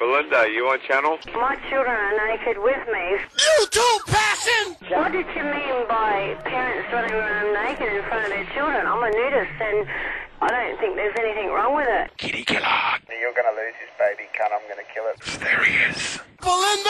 Belinda, you on channel? My children are naked with me. You two passion! What did you mean by parents running around naked in front of their children? I'm a nudist and I don't think there's anything wrong with it. Kitty killer. You're gonna lose this baby cunt. I'm gonna kill it. There he is. Belinda!